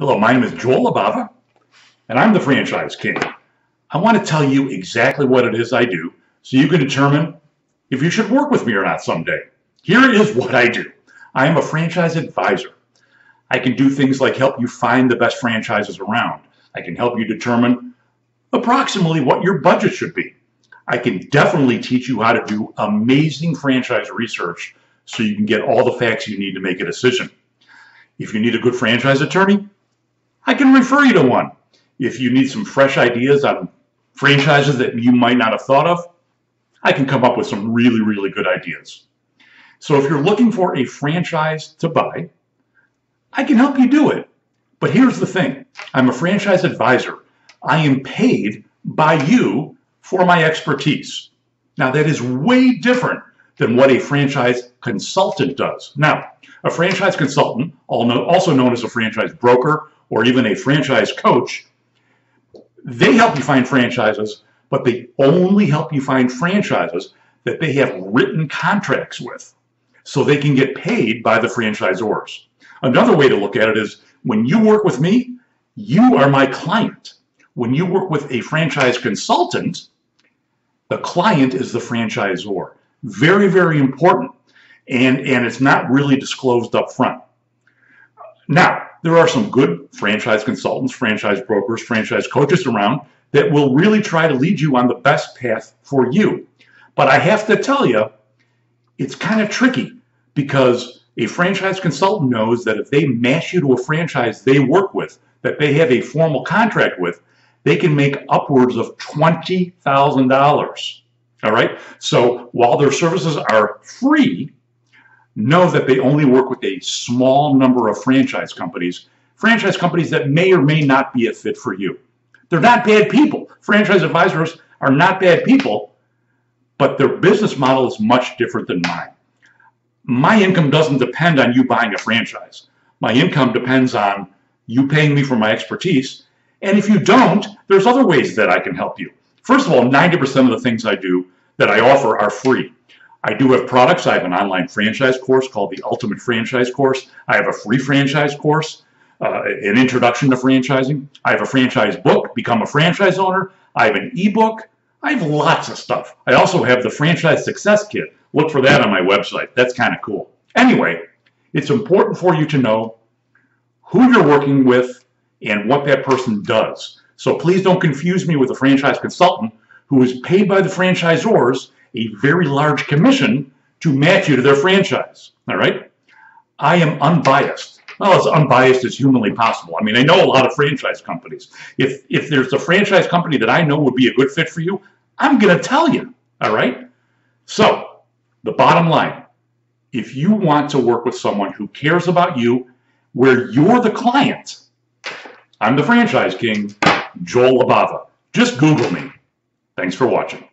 Hello, my name is Joel Libava, and I'm the Franchise King. I want to tell you exactly what it is I do so you can determine if you should work with me or not someday. Here is what I do. I am a franchise advisor. I can do things like help you find the best franchises around. I can help you determine approximately what your budget should be. I can definitely teach you how to do amazing franchise research so you can get all the facts you need to make a decision. If you need a good franchise attorney, I can refer you to one. If you need some fresh ideas on franchises that you might not have thought of, I can come up with some really, really good ideas. So if you're looking for a franchise to buy, I can help you do it. But here's the thing. I'm a franchise advisor. I am paid by you for my expertise. Now that is way different than what a franchise consultant does. Now, a franchise consultant, also known as a franchise broker or even a franchise coach, they help you find franchises, but they only help you find franchises that they have written contracts with so they can get paid by the franchisors. Another way to look at it is when you work with me, you are my client. When you work with a franchise consultant, the client is the franchisor. Very, very important. And, and it's not really disclosed up front. Now, there are some good franchise consultants, franchise brokers, franchise coaches around that will really try to lead you on the best path for you. But I have to tell you, it's kind of tricky because a franchise consultant knows that if they match you to a franchise they work with, that they have a formal contract with, they can make upwards of $20,000. All right. So while their services are free, know that they only work with a small number of franchise companies, franchise companies that may or may not be a fit for you. They're not bad people. Franchise advisors are not bad people, but their business model is much different than mine. My income doesn't depend on you buying a franchise. My income depends on you paying me for my expertise and if you don't, there's other ways that I can help you. First of all, 90% of the things I do that I offer are free. I do have products. I have an online franchise course called the Ultimate Franchise Course. I have a free franchise course, uh, an introduction to franchising. I have a franchise book, Become a Franchise Owner. I have an ebook. I have lots of stuff. I also have the Franchise Success Kit. Look for that on my website. That's kind of cool. Anyway, it's important for you to know who you're working with and what that person does. So please don't confuse me with a franchise consultant who is paid by the franchisors a very large commission to match you to their franchise. All right? I am unbiased. Well, as unbiased as humanly possible. I mean, I know a lot of franchise companies. If if there's a franchise company that I know would be a good fit for you, I'm going to tell you. All right? So, the bottom line, if you want to work with someone who cares about you, where you're the client, I'm the franchise king, Joel Libava. Just Google me. Thanks for watching.